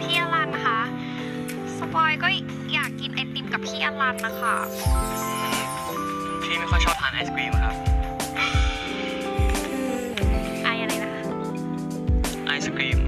พี่อลันคะสปอยก็อยากกินไอติมกับพี่อลันนะคะพี่ไม่ค่อยชอบทานไอศกรีมครับ ไออะไรนะไอศกรีม